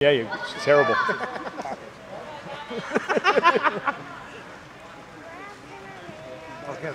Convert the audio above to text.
Yeah, you. It's terrible. Okay.